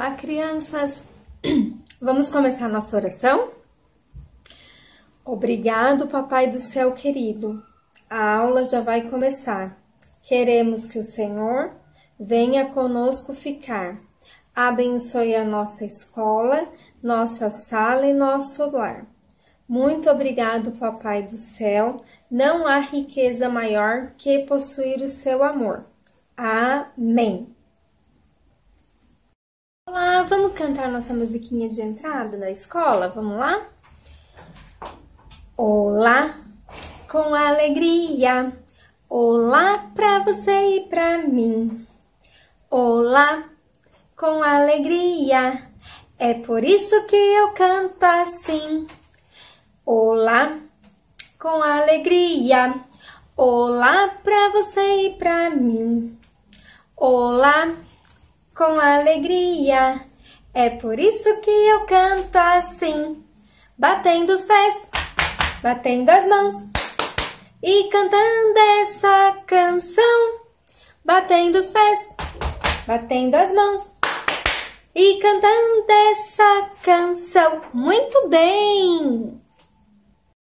Olá, crianças! Vamos começar nossa oração? Obrigado, Papai do Céu querido. A aula já vai começar. Queremos que o Senhor venha conosco ficar. Abençoe a nossa escola, nossa sala e nosso lar. Muito obrigado, Papai do Céu. Não há riqueza maior que possuir o seu amor. Amém. Cantar nossa musiquinha de entrada na escola? Vamos lá? Olá, com alegria. Olá pra você e pra mim. Olá, com alegria. É por isso que eu canto assim. Olá, com alegria. Olá pra você e pra mim. Olá, com alegria. É por isso que eu canto assim, batendo os pés, batendo as mãos e cantando essa canção, batendo os pés, batendo as mãos e cantando essa canção. Muito bem!